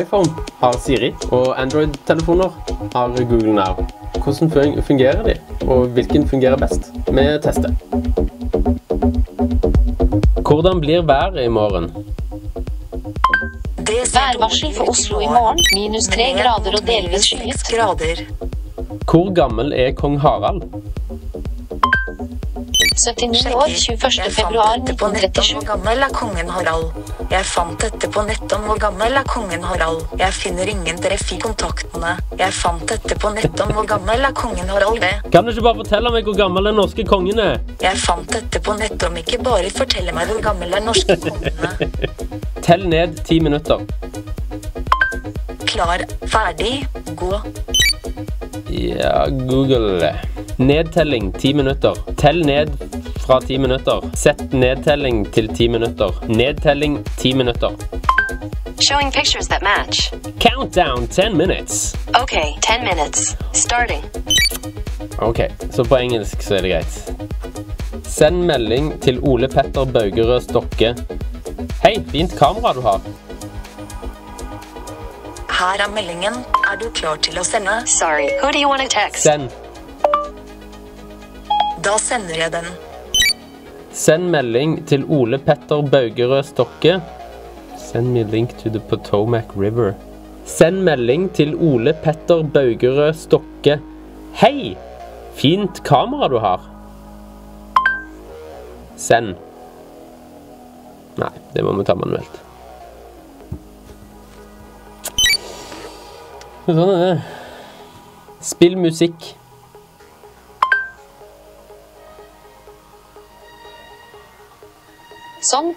iPhone har Siri, og Android-telefoner har Google Now. Hvordan fungerer de, og hvilken fungerer best? Vi tester. Hvordan blir været i morgen? Værvarsel for Oslo i morgen. Minus tre grader og delvis skyet. grader. Hvor gammel er kong Harald? 79 år, 21. februar dette på nettet om 1937. gammel er kongen Harald. Jeg fant dette på nett om hvor gammel er kongen Harald. Jeg finner ingen treff i kontaktene. Jeg fant dette på nett om hvor gammel er kongen Harald V. Kan du ikke bare fortelle meg hvor gammel den norske kongen er? Jeg fant dette på nett om ikke bare fortelle meg hvor gammel er norske kongene. Tell ned ti minutter. Klar, ferdig, gå. Ja, Google. Nedtelling ti minutter. Tell ned fra ti minutter. Sett nedtelling til ti minutter. Nedtelling ti minutter. Showing pictures that match. Countdown 10 minutes. Ok, 10 minutes. Starting. Ok, så på engelsk så er det greit. Send melding til Ole Petter Baugerød Stokke. Hei, fint kamera du har. Her er meldingen. Er du klar til å sende? Sorry, who do you want to text? Send. Da sender jeg den. Send melding til Ole Petter Baugerød Stokke. Send me link to the Potomac River. Send melding til Ole Petter Baugerød Stokke. Hei! Fint kamera du har. Send. Nei, det må vi ta manuelt. Sånn er det. Spill musikk. Sånn.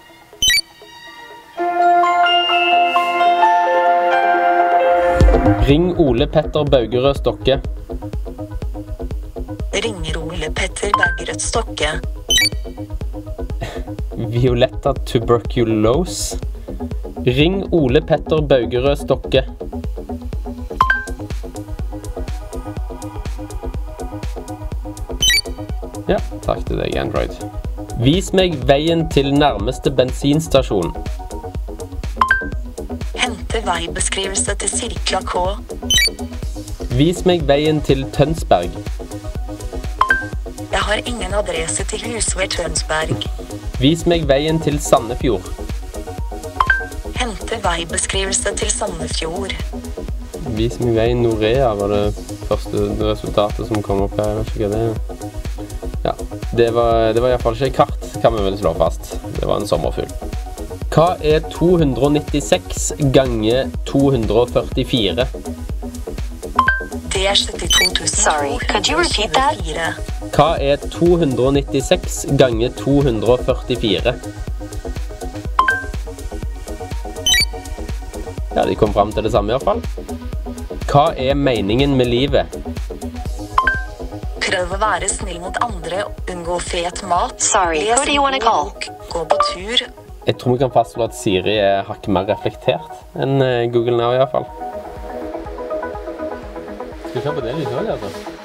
Ring Ole Petter Baugerød Stokke. Ringer Ole Petter Baugerød Stokke. Violetta tuberculose. Ring Ole Petter Baugerød Stokke. Ja, takk til deg, Android. Vis meg veien til nærmeste bensinstasjon. Hente veibeskrivelse til Sirkla K. Vis meg veien til Tønsberg. Jeg har ingen adresse til Husvær Tønsberg. Vis meg veien til Sandefjord. Hente veibeskrivelse til Sandefjord. Vis meg veien Norea var det første resultatet som kom opp her. Jeg vet ikke hva det er. Det var, det var iallfall ikke kart, kan vi vel slå fast. Det var en sommerfugl. Hva er 296 ganger 244? Det er 72 Sorry, could you repeat that? Hva er 296 ganger 244? Ja, de kom fram til det samme iallfall. Hva er meningen med livet? Prøv å være snill mot andre, unngå fet mat. Sorry, les who do you en to call? bok, Gå på tur. Jeg tror vi kan fastslå at Siri er hakket mer reflektert enn eh, Google Now iallfall. Skal vi se på det lyset òg, altså?